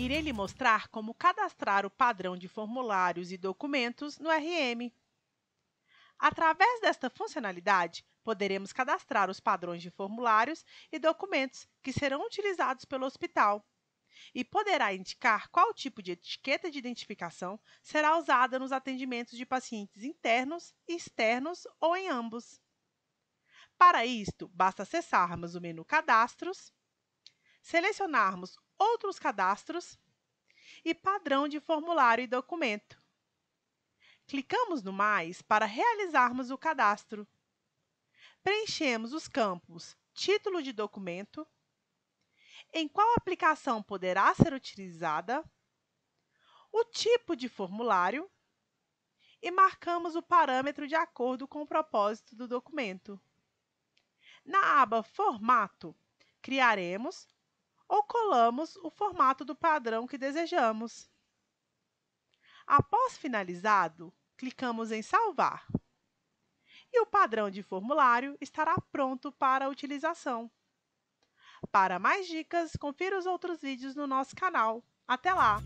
Irei lhe mostrar como cadastrar o padrão de formulários e documentos no RM. Através desta funcionalidade, poderemos cadastrar os padrões de formulários e documentos que serão utilizados pelo hospital e poderá indicar qual tipo de etiqueta de identificação será usada nos atendimentos de pacientes internos, externos ou em ambos. Para isto, basta acessarmos o menu Cadastros, selecionarmos Outros cadastros e Padrão de formulário e documento. Clicamos no Mais para realizarmos o cadastro. Preenchemos os campos Título de documento, em qual aplicação poderá ser utilizada, o tipo de formulário e marcamos o parâmetro de acordo com o propósito do documento. Na aba Formato, criaremos ou colamos o formato do padrão que desejamos. Após finalizado, clicamos em Salvar. E o padrão de formulário estará pronto para utilização. Para mais dicas, confira os outros vídeos no nosso canal. Até lá!